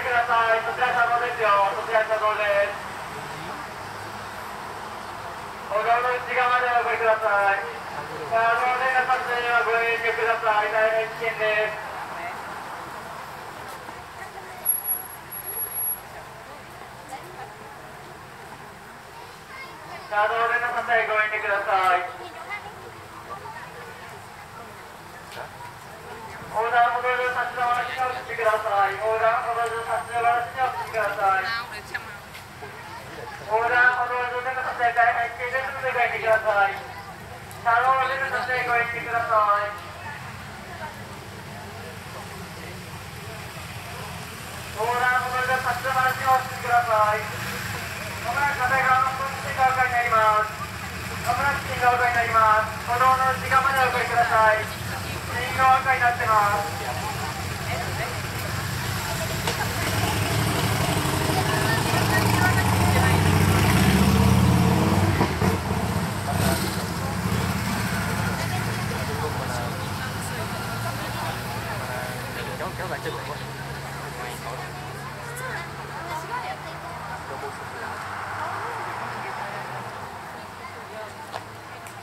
くださいそちら車道ですよそちら車道です歩道の内側でおりください車道ではご遠慮ください大変危険です車道でご遠慮ください。立ち止まらしにお進みください。横断歩道上立ち止まらしにお進みください。横断歩道上で撮影大変危険ですのでご遠慮ください。車道で撮影ご遠慮ください。横断歩道上立ち止まらしにお進みください。まもなく片側の分岐が丘になります。まもなく信号丘になります。歩道の内側までお送りください。信号赤になってます。Calma, calma, calma.